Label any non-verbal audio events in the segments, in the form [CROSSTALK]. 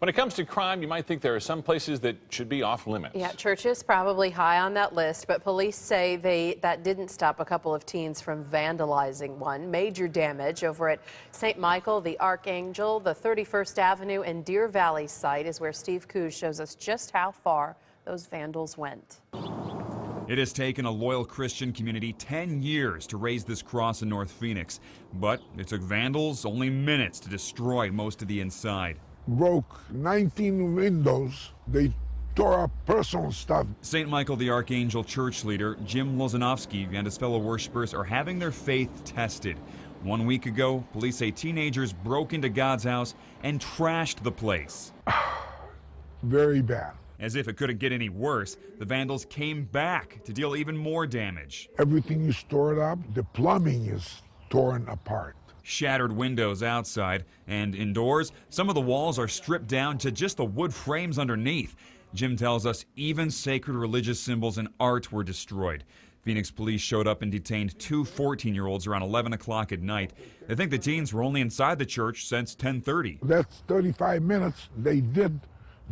When it comes to crime, you might think there are some places that should be off limits. Yeah, churches probably high on that list, but police say they that didn't stop a couple of teens from vandalizing one. Major damage over at St. Michael, the Archangel, the 31st Avenue and Deer Valley site is where Steve Coos shows us just how far those vandals went. It has taken a loyal Christian community 10 years to raise this cross in North Phoenix, but it took vandals only minutes to destroy most of the inside broke 19 windows. They tore up personal stuff. St. Michael the Archangel church leader Jim Lozanovsky and his fellow worshippers are having their faith tested. One week ago, police say teenagers broke into God's house and trashed the place. [SIGHS] Very bad. As if it couldn't get any worse, the vandals came back to deal even more damage. Everything is stored up, the plumbing is torn apart shattered windows outside, and indoors, some of the walls are stripped down to just the wood frames underneath. Jim tells us even sacred religious symbols and art were destroyed. Phoenix police showed up and detained two 14-year-olds around 11 o'clock at night. They think the teens were only inside the church since 10:30. That's 35 minutes. They did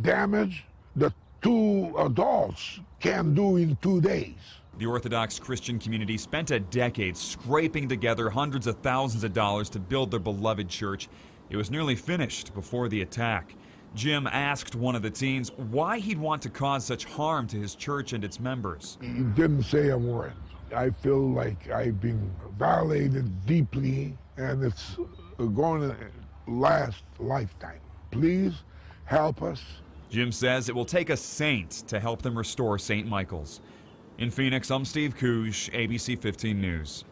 damage that two adults can do in two days. The Orthodox Christian community spent a decade scraping together hundreds of thousands of dollars to build their beloved church. It was nearly finished before the attack. Jim asked one of the teens why he'd want to cause such harm to his church and its members. He didn't say a word. I feel like I've been violated deeply, and it's going to last lifetime. Please help us. Jim says it will take a saint to help them restore St. Michael's. In Phoenix, I'm Steve Koosh, ABC 15 News.